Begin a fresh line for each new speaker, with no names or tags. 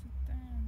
Sit down.